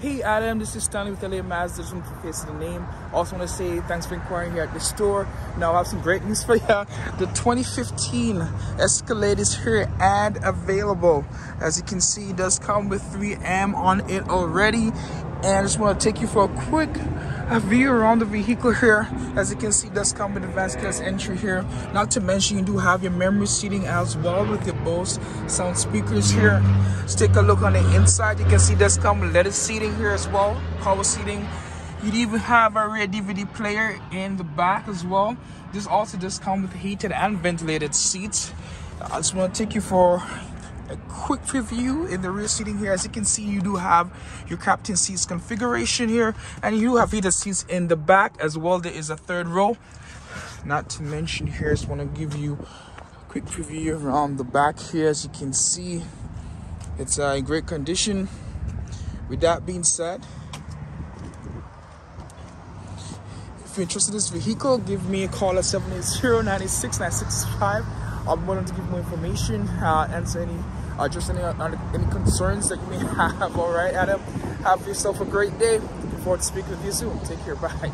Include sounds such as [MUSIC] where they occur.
Hey Adam, this is Stanley with LA Mazda. Just want to face the name. Also want to say thanks for inquiring here at the store. Now I have some great news for you. The 2015 Escalade is here and available. As you can see, it does come with 3M on it already. And I just want to take you for a quick view around the vehicle here. As you can see does come with advanced keyless entry here. Not to mention you do have your memory seating as well with your Bose sound speakers here. Let's take a look on the inside. You can see does come with leather seating here as well power seating. You'd even have a rear DVD player in the back as well. This also does come with heated and ventilated seats. I just want to take you for a quick preview in the rear seating here. As you can see you do have your captain seats configuration here and you have heated seats in the back as well. There is a third row. Not to mention here I just want to give you a quick preview around the back here. As you can see it's uh, in great condition. With that being said if you're interested in this vehicle give me a call at 780 96 9665 I'll willing to give more information, uh, answer any, address any, uh, any concerns that you may [LAUGHS] have. All right, Adam, have yourself a great day. Looking forward to speaking with you soon. Take care. Bye.